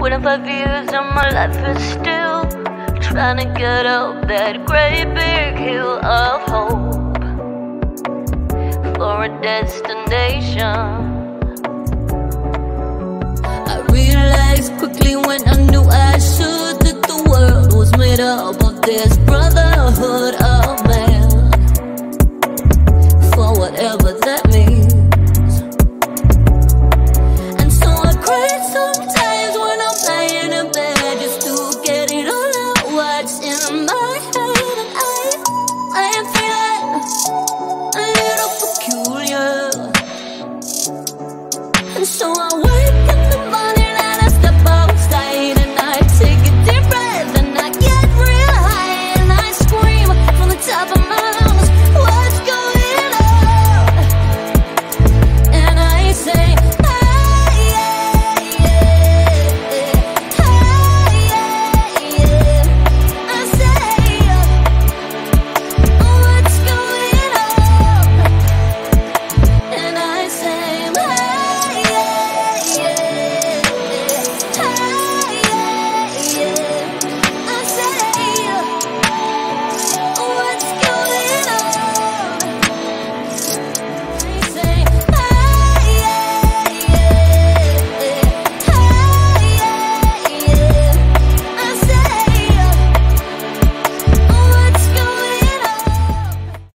25 years and my life is still trying to get up that great big hill of hope for a destination. I realized quickly when I knew I should that the world was made up of this brother. So I wait.